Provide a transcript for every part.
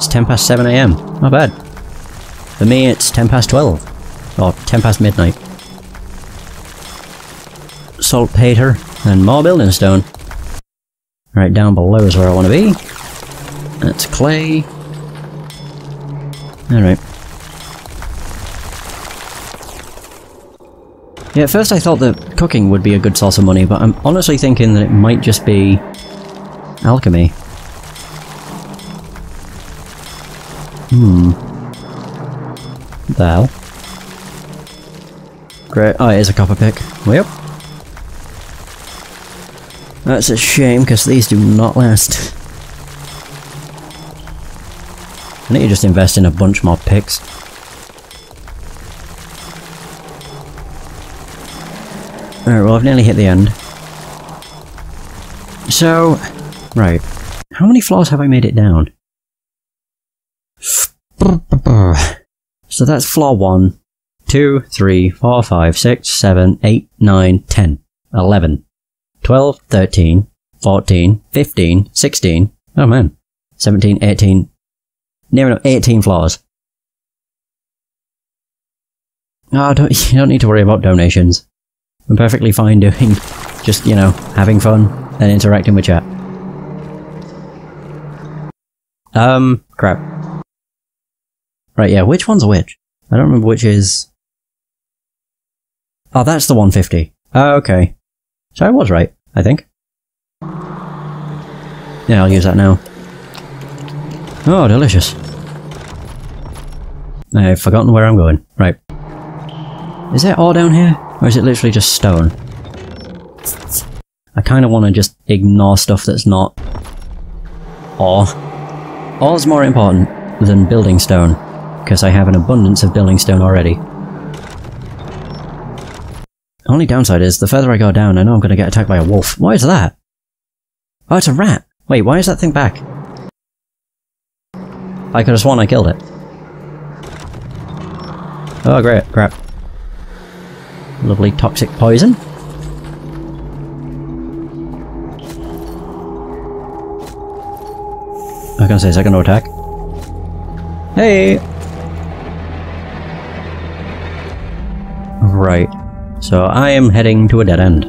It's 10 past 7am. Not bad. For me, it's 10 past 12. Or 10 past midnight. Saltpeter and more building stone. Right down below is where I want to be. That's clay. Alright. Yeah, at first I thought that cooking would be a good source of money, but I'm honestly thinking that it might just be alchemy. Hmm. What the hell? Great. Oh, it is a copper pick. Yep. That's a shame, because these do not last. I need to just invest in a bunch more picks. Alright, well I've nearly hit the end. So, right. How many floors have I made it down? So that's floor 1, 2, 3, 4, 5, 6, 7, 8, 9, 10, 11, 12, 13, 14, 15, 16, oh man, 17, 18, near enough 18 floors. Oh, don't, you don't need to worry about donations. I'm perfectly fine doing just, you know, having fun and interacting with chat. Um, crap. Right, yeah, which one's which? I don't remember which is... Oh, that's the 150. Oh, okay. So I was right, I think. Yeah, I'll use that now. Oh, delicious. I've forgotten where I'm going. Right. Is there ore down here? Or is it literally just stone? I kind of want to just ignore stuff that's not ore. Ore's more important than building stone, because I have an abundance of building stone already. Only downside is, the further I go down, I know I'm going to get attacked by a wolf. What is that? Oh, it's a rat! Wait, why is that thing back? I could have sworn I killed it. Oh, great. Crap. Lovely toxic poison. I was gonna say, second attack. Hey! Right. So I am heading to a dead end.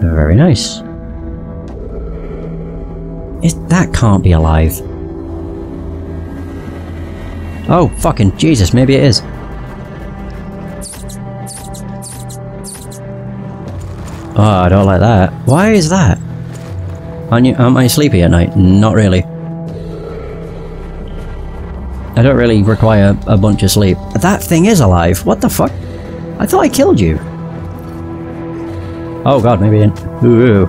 Very nice. It, that can't be alive. Oh, fucking Jesus, maybe it is. Oh, I don't like that. Why is that? Aren't you, am I sleepy at night? Not really. I don't really require a bunch of sleep. That thing is alive. What the fuck? I thought I killed you. Oh god, maybe in. Ooh.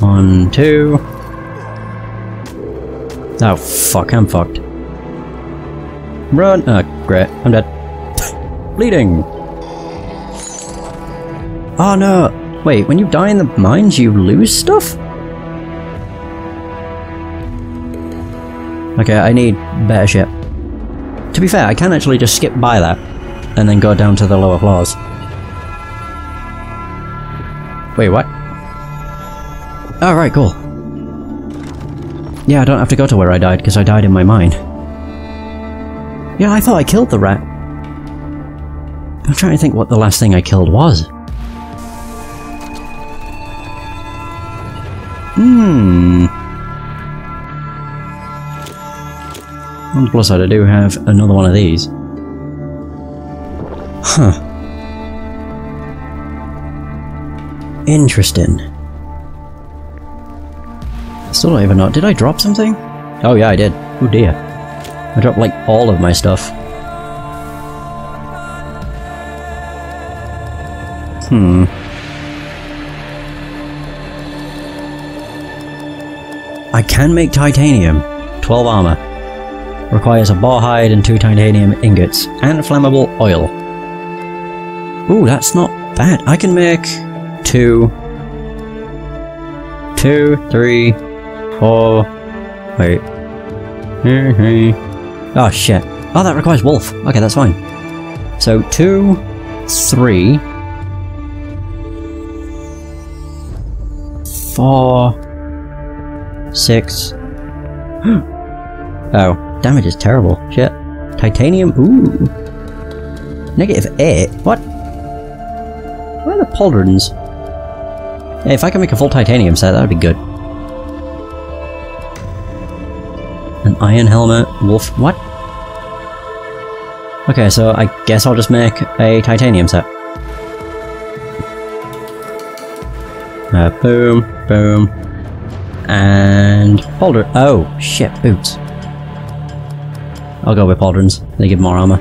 One, two. Oh fuck, I'm fucked. Run! Oh, great. I'm dead. Bleeding! Oh no! Wait, when you die in the mines, you lose stuff? Okay, I need better shit. To be fair, I can actually just skip by that, and then go down to the lower floors. Wait, what? Oh, right, cool. Yeah, I don't have to go to where I died, because I died in my mind. Yeah, I thought I killed the rat. I'm trying to think what the last thing I killed was. Hmm. On the plus side, I do have another one of these. Huh. Interesting. I still don't even know. Did I drop something? Oh yeah, I did. Oh dear. I dropped like all of my stuff. Hmm. I can make titanium. 12 armor. Requires a boar hide and two titanium ingots, and flammable oil. Ooh, that's not bad. I can make two, two, three, four. Wait. Mm-hmm. Oh shit. Oh, that requires wolf. Okay, that's fine. So two, three, four, six. oh, damage is terrible. Shit. Titanium. Ooh. Negative eight. What? Where are the pauldrons? Hey, if I can make a full titanium set, that would be good. An iron helmet. Wolf. What? Okay, so I guess I'll just make a titanium set. Uh, boom, boom, and pauldron. Oh, shit, boots. I'll go with pauldrons. They give more armor.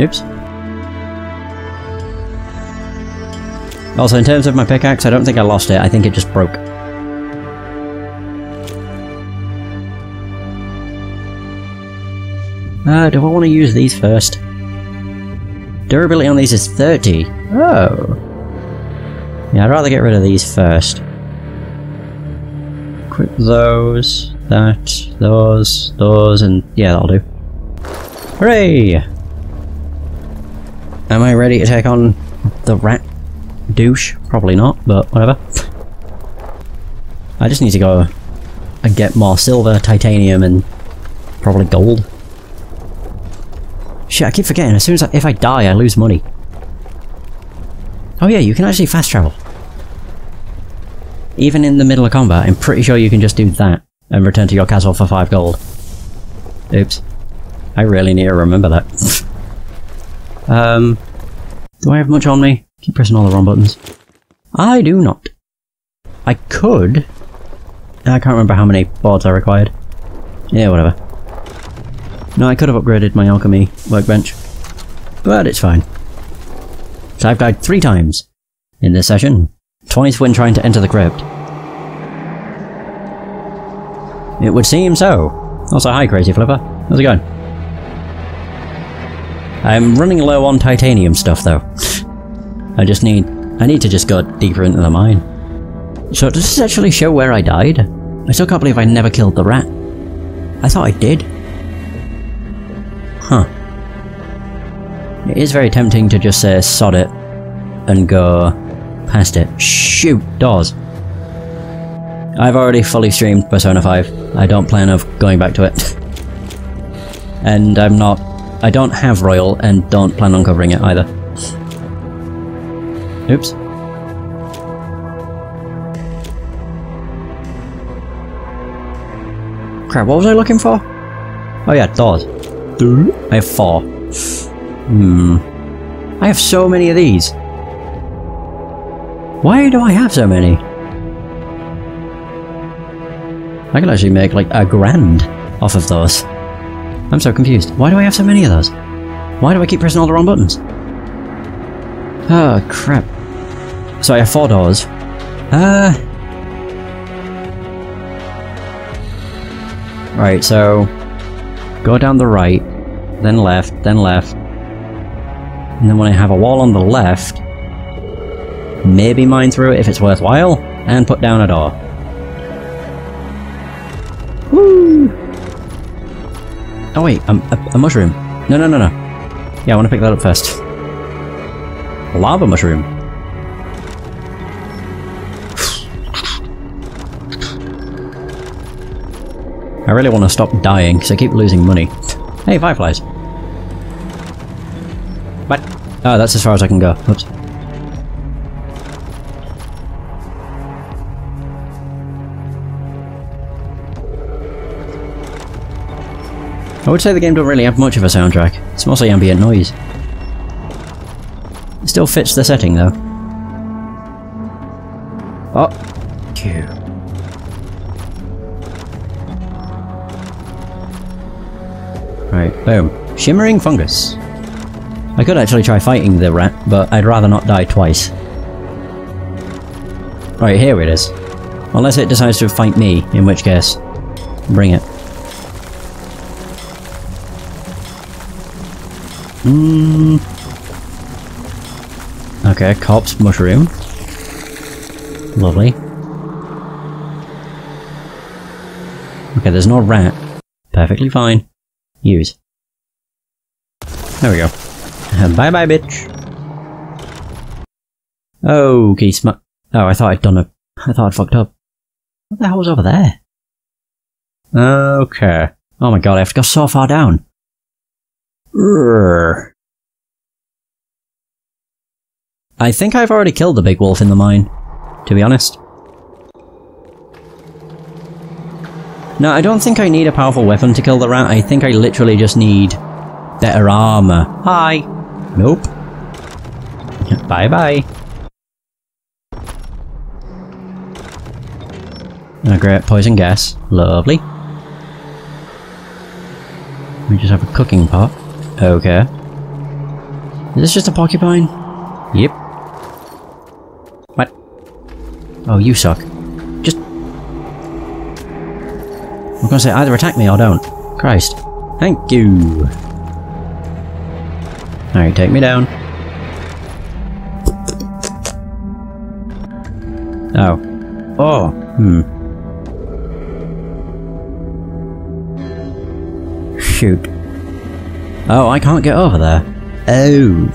Oops. Also, in terms of my pickaxe, I don't think I lost it. I think it just broke. Uh, do I want to use these first? Durability on these is 30. Oh. Yeah, I'd rather get rid of these first. Equip those, that, those, those, and yeah, that'll do. Hooray! Am I ready to take on the rat douche? Probably not, but whatever. I just need to go and get more silver, titanium, and probably gold. Shit, I keep forgetting, as soon as I, if I die, I lose money. Oh yeah, you can actually fast travel. Even in the middle of combat, I'm pretty sure you can just do that and return to your castle for 5 gold. Oops. I really need to remember that. um, do I have much on me? Keep pressing all the wrong buttons. I do not. I could. I can't remember how many boards I required. Yeah, whatever. No, I could have upgraded my alchemy workbench. But it's fine. So I've died three times in this session. Twice when trying to enter the crypt. It would seem so. Also, hi Crazy Flipper. How's it going? I'm running low on titanium stuff though. I just need... I need to just go deeper into the mine. So does this actually show where I died? I still can't believe I never killed the rat. I thought I did. Huh. It is very tempting to just say sod it and go past it. Shoot, doors. I've already fully streamed Persona 5. I don't plan of going back to it. and I'm not... I don't have Royal and don't plan on covering it either. Oops. Crap, what was I looking for? Oh yeah, doors. I have four. Hmm. I have so many of these. Why do I have so many? I can actually make like a grand off of those. I'm so confused. Why do I have so many of those? Why do I keep pressing all the wrong buttons? Oh, crap. So I have four doors. Uh... Right, so... Go down the right, then left, then left. And then when I have a wall on the left, maybe mine through it if it's worthwhile, and put down a door. Oh wait, a, a, a mushroom. No, no, no, no. Yeah, I want to pick that up first. Lava mushroom. I really want to stop dying because I keep losing money. Hey, fireflies. What? Oh, that's as far as I can go. I would say the game don't really have much of a soundtrack. It's mostly ambient noise. It still fits the setting though. Oh. Phew. Right, boom. Shimmering fungus. I could actually try fighting the rat, but I'd rather not die twice. Right, here it is. Unless it decides to fight me, in which case, bring it. Hmm. Okay, corpse mushroom. Lovely. Okay, there's no rat. Perfectly fine. Use. There we go. bye bye, bitch. Okay, sm- Oh, I thought I'd done a- I thought I'd fucked up. What the hell was over there? Okay. Oh my god, I have to go so far down. I think I've already killed the big wolf in the mine, to be honest. No, I don't think I need a powerful weapon to kill the rat, I think I literally just need better armor. Hi! Nope. Bye bye. A ah, great poison gas. Lovely. We just have a cooking pot. Okay. Is this just a porcupine? Yep. What? Oh, you suck. Just... I'm gonna say either attack me or don't. Christ. Thank you. Alright, take me down. Oh. Oh. Hmm. Shoot. Oh, I can't get over there. Oh.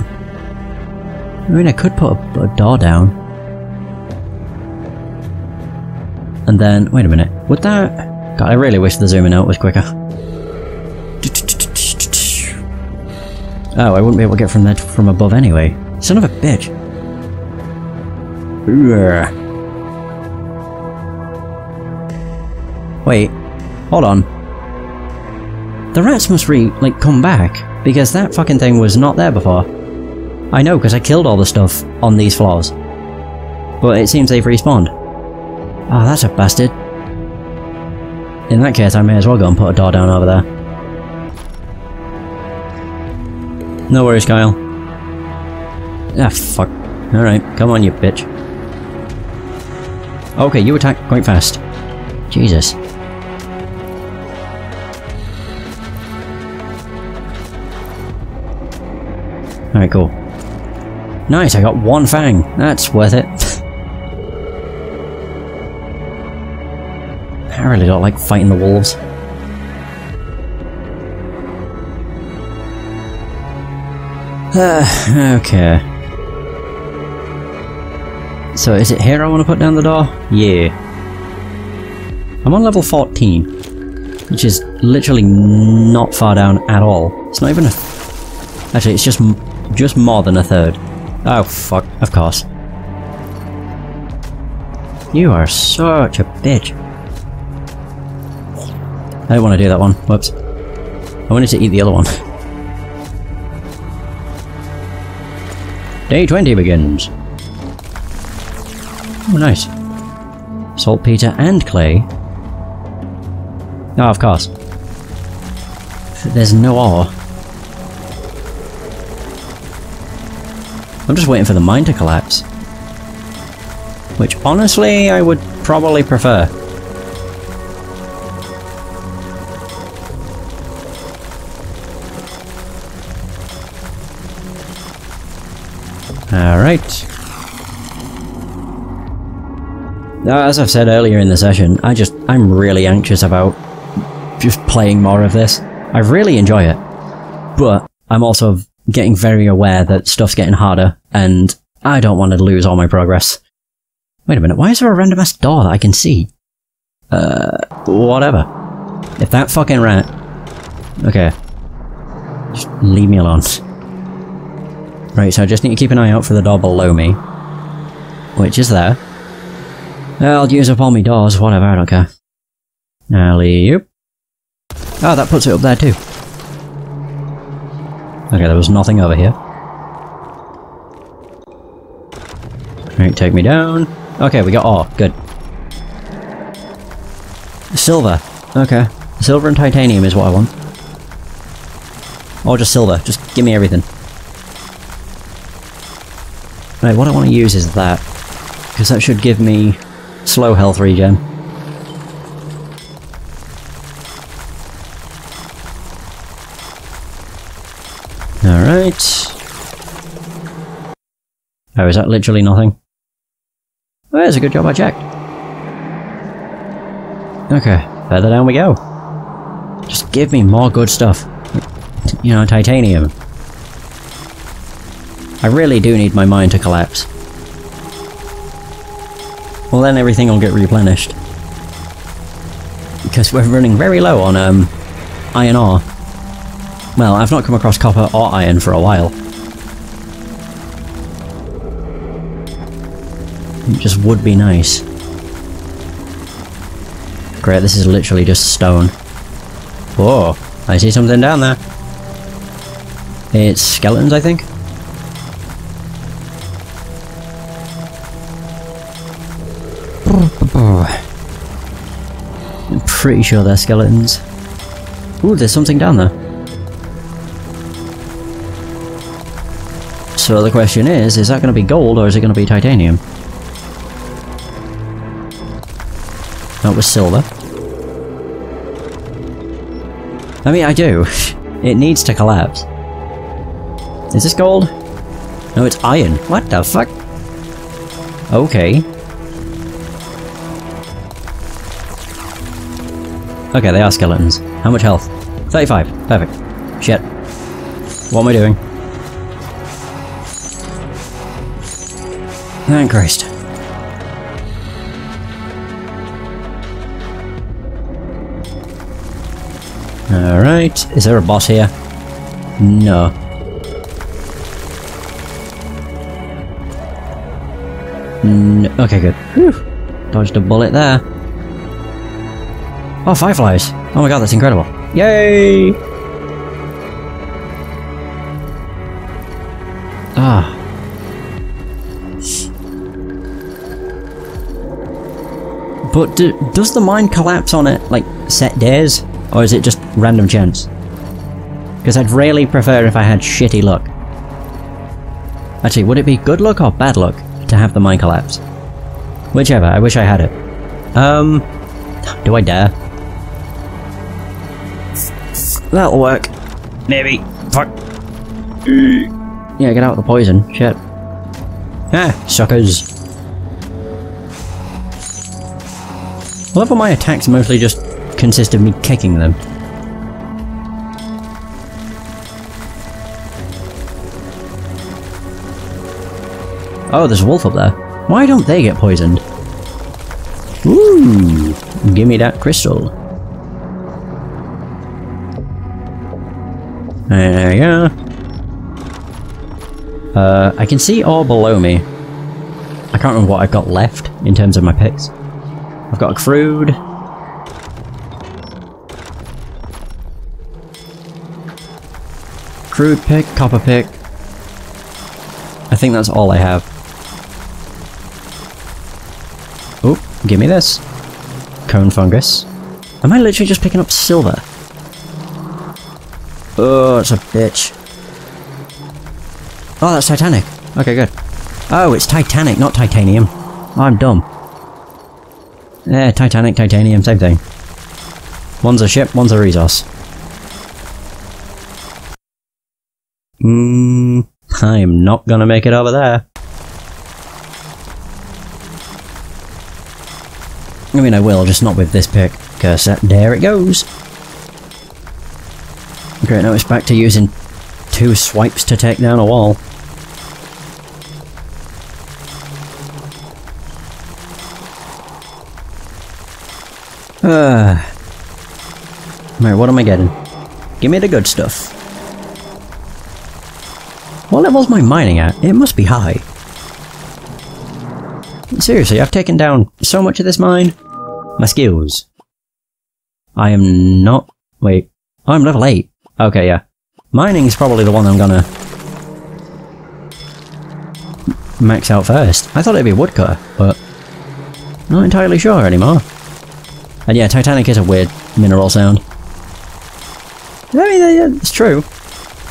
I mean, I could put a, a door down. And then, wait a minute, would that... God, I really wish the zooming out was quicker. Oh, I wouldn't be able to get from that from above anyway. Son of a bitch. Wait, hold on. The rats must re, like, come back, because that fucking thing was not there before. I know, because I killed all the stuff on these floors. But it seems they've respawned. Oh, that's a bastard. In that case, I may as well go and put a door down over there. No worries, Kyle. Ah, fuck. Alright, come on, you bitch. Okay, you attack quite fast. Jesus. Alright, cool. Nice, I got one fang. That's worth it. I really don't like fighting the wolves. Uh, okay. So is it here I want to put down the door? Yeah. I'm on level 14, which is literally not far down at all. It's not even a... Actually, it's just just more than a third. Oh, fuck. Of course. You are such a bitch. I don't want to do that one. Whoops. I wanted to eat the other one. Day 20 begins. Oh, nice. Saltpeter and clay. Oh, of course. There's no ore. I'm just waiting for the mine to collapse. Which, honestly, I would probably prefer. Alright. Now, as I've said earlier in the session, I just, I'm really anxious about just playing more of this. I really enjoy it. But I'm also getting very aware that stuff's getting harder, and I don't want to lose all my progress. Wait a minute, why is there a random ass door that I can see? Uh, whatever. If that fucking rat... Okay. Just leave me alone. Right, so I just need to keep an eye out for the door below me. Which is there. I'll use up all my doors, whatever, I don't care. Alley-oop. Oh, that puts it up there too. Okay, there was nothing over here. Right, take me down. Okay, we got ore. Good. Silver. Okay. Silver and titanium is what I want. Or just silver. Just give me everything. Right, what I want to use is that. Because that should give me slow health regen. Oh, is that literally nothing? Oh, there's a good job I checked. Okay, further down we go. Just give me more good stuff. You know, titanium. I really do need my mine to collapse. Well then everything will get replenished. because we're running very low on um, iron ore. Well, I've not come across copper or iron for a while. It just would be nice. Great, this is literally just stone. Whoa, I see something down there. It's skeletons, I think? I'm pretty sure they're skeletons. Ooh, there's something down there. So the question is, is that going to be gold or is it going to be titanium? That was silver. I mean, I do. It needs to collapse. Is this gold? No, it's iron. What the fuck? Okay. Okay, they are skeletons. How much health? 35. Perfect. Shit. What am I doing? Thank Christ. Alright, is there a boss here? No. No. Okay, good. Whew. Dodged a bullet there. Oh, fireflies! Oh my god, that's incredible. Yay! Ah. But do, does the mine collapse on it, like, set days? Or is it just random chance? Because I'd really prefer if I had shitty luck. Actually, would it be good luck or bad luck to have the mine collapse? Whichever, I wish I had it. Um, do I dare? That'll work. Maybe. Fuck. Yeah, get out of the poison. Shit. Ah, suckers. How my attacks mostly just consist of me kicking them. Oh, there's a wolf up there. Why don't they get poisoned? Ooh, give me that crystal. There we go. Uh, I can see all below me. I can't remember what I've got left in terms of my picks. I've got a crude. Crude pick, copper pick. I think that's all I have. Oh, give me this. Cone fungus. Am I literally just picking up silver? Oh, it's a bitch. Oh, that's Titanic. Okay, good. Oh, it's Titanic, not titanium. I'm dumb. Yeah, Titanic, titanium, same thing. One's a ship, one's a resource. Mmm, I am not gonna make it over there. I mean, I will, just not with this pick, because there it goes. Great, now it's back to using two swipes to take down a wall. Uh, right, what am I getting? Give me the good stuff. What level's my mining at? It must be high. Seriously, I've taken down so much of this mine. My skills. I am not... Wait. I'm level 8. Okay, yeah. Mining is probably the one I'm gonna... max out first. I thought it'd be woodcutter, but... Not entirely sure anymore. And yeah, Titanic is a weird mineral sound. I mean, it's true.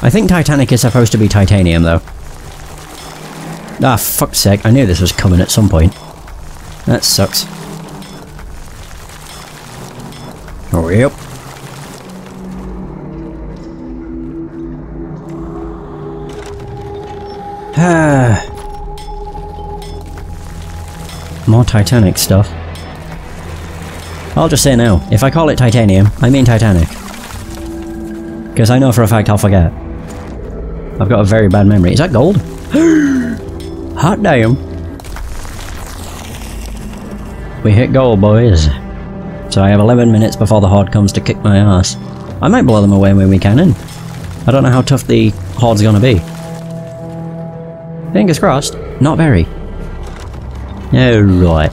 I think Titanic is supposed to be titanium, though. Ah, fuck's sake, I knew this was coming at some point. That sucks. Oh, yep. Ah. More Titanic stuff. I'll just say now, if I call it titanium, I mean Titanic. Because I know for a fact I'll forget. I've got a very bad memory. Is that gold? Hot damn. We hit gold, boys. So I have 11 minutes before the horde comes to kick my ass. I might blow them away with my cannon. I don't know how tough the horde's gonna be. Fingers crossed. Not very. Oh, Alright.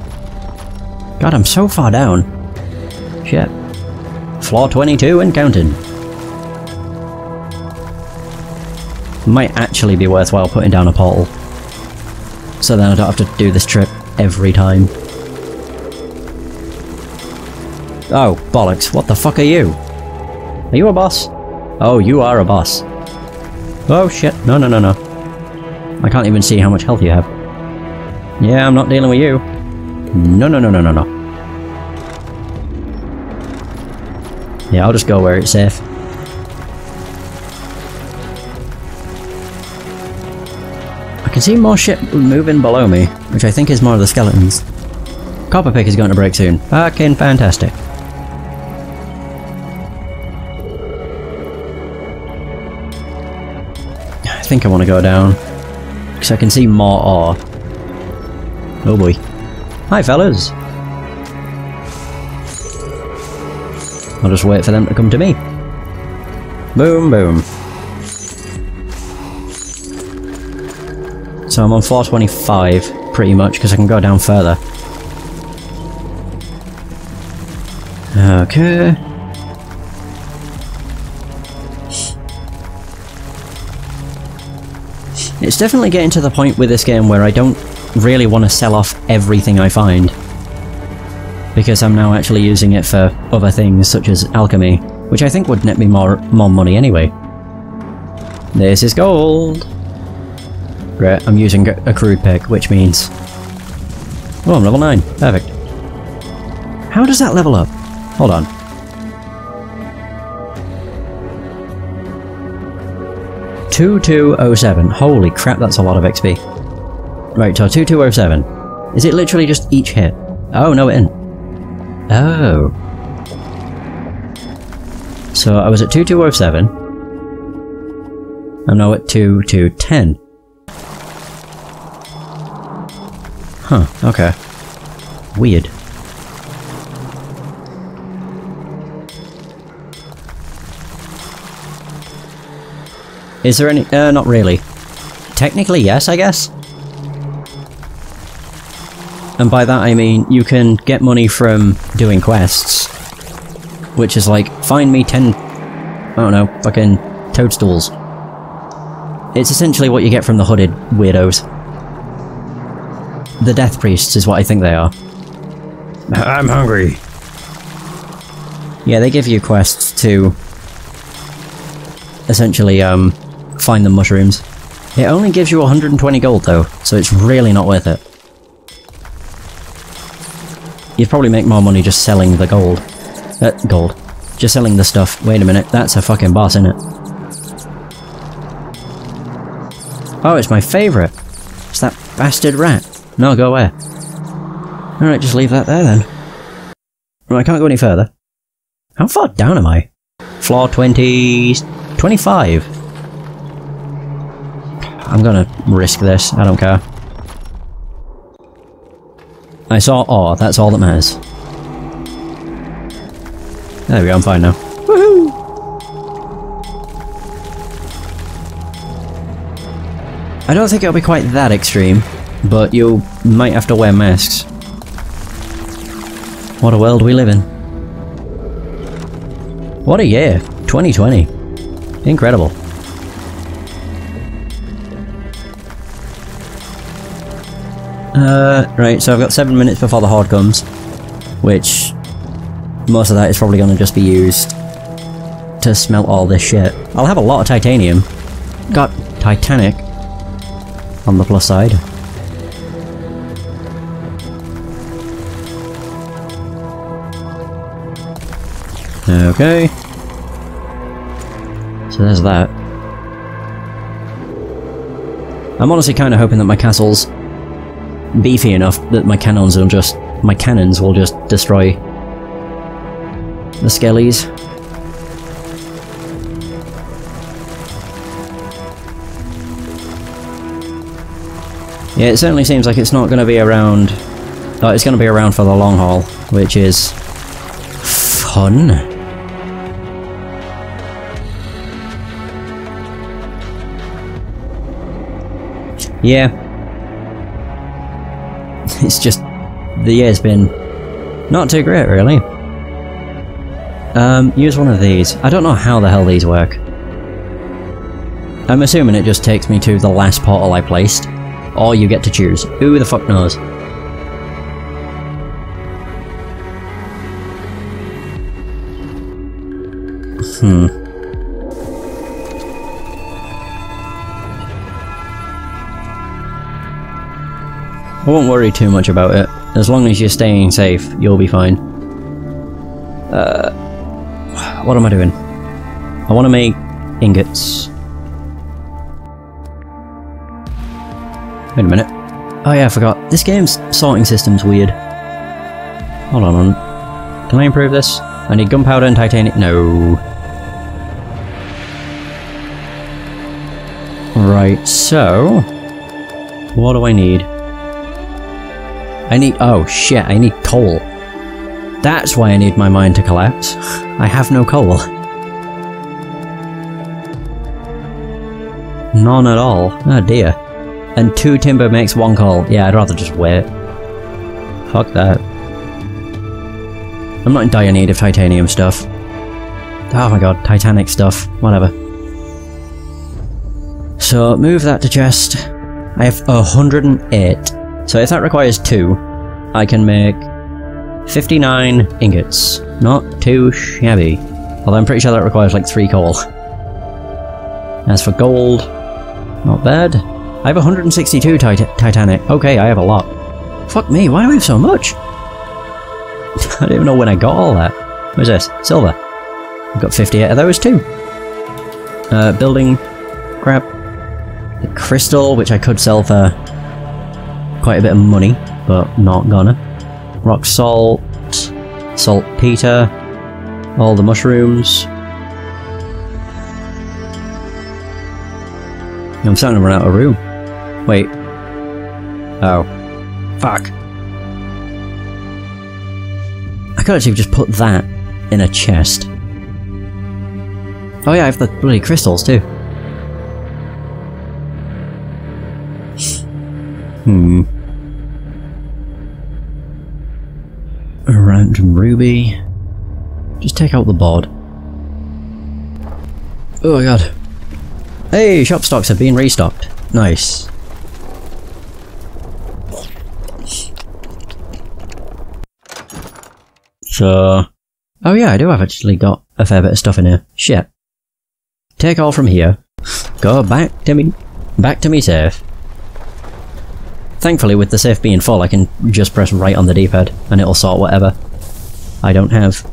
God, I'm so far down. Shit. Floor 22 and counting. Might actually be worthwhile putting down a portal. So then I don't have to do this trip every time. Oh, bollocks, what the fuck are you? Are you a boss? Oh, you are a boss. Oh shit, no no no no. I can't even see how much health you have. Yeah, I'm not dealing with you. No no no no no no. Yeah, I'll just go where it's safe. I can see more shit moving below me, which I think is more of the skeletons. Copper pick is going to break soon. Fucking fantastic. I think I want to go down. Because I can see more ore. Oh boy. Hi fellas! I'll just wait for them to come to me. Boom boom. So I'm on 425, pretty much, because I can go down further. Okay. It's definitely getting to the point with this game where I don't really want to sell off everything I find. Because I'm now actually using it for other things, such as alchemy, which I think would net me more, more money anyway. This is gold! Great, I'm using a crude pick, which means... Oh, I'm level 9. Perfect. How does that level up? Hold on. Two two oh seven. Holy crap, that's a lot of XP. Right, so two two oh seven. Is it literally just each hit? Oh no, it isn't. Oh. So I was at two two oh seven. I'm now at two two ten. Huh, okay. Weird. Is there any- uh, not really. Technically, yes, I guess? And by that I mean, you can get money from doing quests. Which is like, find me 10, I don't know, fucking toadstools. It's essentially what you get from the hooded weirdos. The Death Priests is what I think they are. I'm hungry. Yeah, they give you quests to essentially um, find the mushrooms. It only gives you 120 gold though, so it's really not worth it. You'd probably make more money just selling the gold. Uh, gold. Just selling the stuff. Wait a minute, that's a fucking boss, isn't it? Oh, it's my favourite. It's that bastard rat. No, go away. Alright, just leave that there then. Right, I can't go any further. How far down am I? Floor 20... 25. I'm gonna risk this, I don't care. I saw ore, that's all that matters. There we go, I'm fine now. Woohoo! I don't think it'll be quite that extreme, but you might have to wear masks. What a world we live in. What a year! 2020. Incredible. Uh, right, so I've got seven minutes before the horde comes, which most of that is probably going to just be used to smelt all this shit. I'll have a lot of titanium. Got Titanic on the plus side. Okay. So there's that. I'm honestly kind of hoping that my castle's beefy enough that my cannons will just my cannons will just destroy the skellies. Yeah, it certainly seems like it's not going to be around... Oh, it's going to be around for the long haul, which is fun. Yeah. It's just, the year's been not too great, really. Um, use one of these. I don't know how the hell these work. I'm assuming it just takes me to the last portal I placed. Or you get to choose. Who the fuck knows? Hmm. I won't worry too much about it. As long as you're staying safe, you'll be fine. Uh, what am I doing? I want to make ingots. Wait a minute. Oh yeah, I forgot. This game's sorting system's weird. Hold on. Can I improve this? I need gunpowder and titanium. No. Right, so... What do I need? I need- oh shit, I need coal. That's why I need my mine to collapse. I have no coal. None at all. Oh dear. And two timber makes one coal. Yeah, I'd rather just wait. Fuck that. I'm not in dire need of titanium stuff. Oh my god, titanic stuff. Whatever. So, move that to chest. I have 108. So if that requires two, I can make 59 ingots. Not too shabby. Although I'm pretty sure that requires like three coal. As for gold, not bad. I have 162 tit Titanic. Okay, I have a lot. Fuck me, why do I have so much? I don't even know when I got all that. What's this? Silver. I've got 58 of those too. Uh, building crap. The crystal, which I could sell for quite a bit of money, but not gonna. Rock salt, saltpeter, all the mushrooms. I'm starting to run out of room. Wait. Oh. Fuck. I could actually just put that in a chest. Oh yeah, I have the bloody crystals too. Hmm. A random ruby. Just take out the board. Oh my god. Hey, shop stocks have been restocked. Nice. So... Oh yeah, I do have actually got a fair bit of stuff in here. Shit. Take all from here. Go back to me... Back to me safe. Thankfully, with the safe being full, I can just press right on the D-pad, and it'll sort whatever I don't have.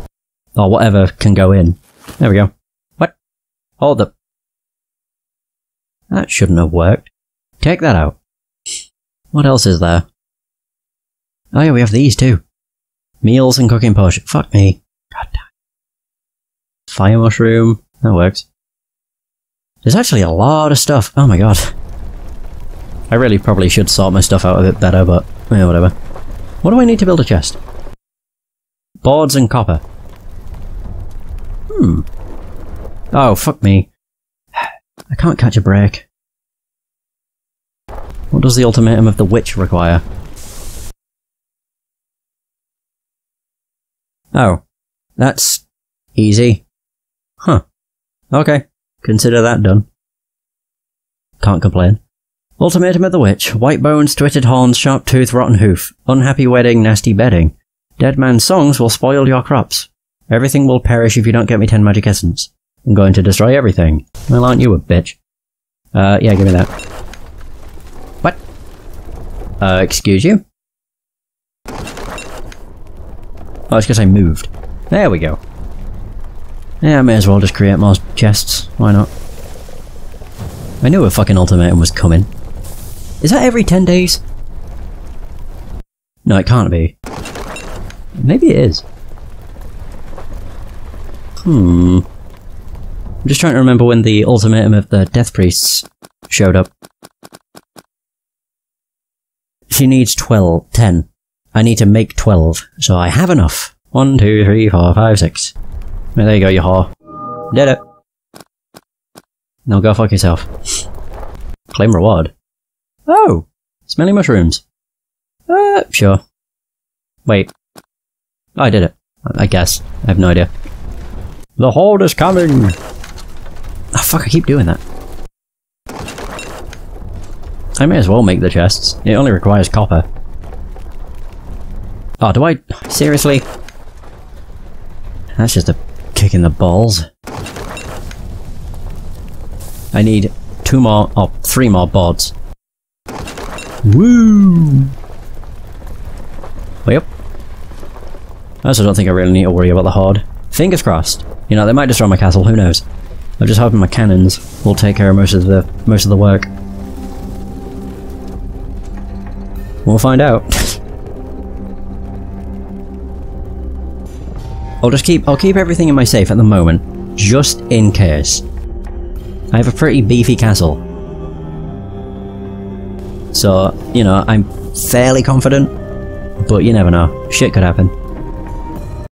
Or whatever can go in. There we go. What? Hold up. That shouldn't have worked. Take that out. What else is there? Oh yeah, we have these too. Meals and cooking potion. Fuck me. God damn. Fire mushroom. That works. There's actually a lot of stuff. Oh my god. I really probably should sort my stuff out a bit better, but yeah, whatever. What do I need to build a chest? Boards and copper. Hmm. Oh, fuck me. I can't catch a break. What does the ultimatum of the witch require? Oh. That's... easy. Huh. Okay. Consider that done. Can't complain. Ultimatum of the Witch. White bones, twisted horns, sharp tooth, rotten hoof. Unhappy wedding, nasty bedding. Dead man's songs will spoil your crops. Everything will perish if you don't get me ten magic essence. I'm going to destroy everything. Well, aren't you a bitch? Uh, yeah, give me that. What? Uh, excuse you? Oh, it's because I moved. There we go. Yeah, I may as well just create more chests. Why not? I knew a fucking ultimatum was coming. Is that every 10 days? No, it can't be. Maybe it is. Hmm. I'm just trying to remember when the ultimatum of the Death Priests showed up. She needs 12, 10. I need to make 12, so I have enough. One, two, three, four, five, six. Well, there you go, you whore. Did it. Now go fuck yourself. Claim reward. Oh! Smelly mushrooms. Uh, sure. Wait. Oh, I did it. I guess. I have no idea. The horde is coming! Oh fuck, I keep doing that. I may as well make the chests. It only requires copper. Oh, do I... Seriously? That's just a kick in the balls. I need two more, or three more boards. Woo! Yep. I also don't think I really need to worry about the Horde. Fingers crossed. You know, they might destroy my castle, who knows. I'm just hoping my cannons will take care of most of the most of the work. We'll find out. I'll just keep I'll keep everything in my safe at the moment, just in case. I have a pretty beefy castle. So, you know, I'm fairly confident, but you never know. Shit could happen.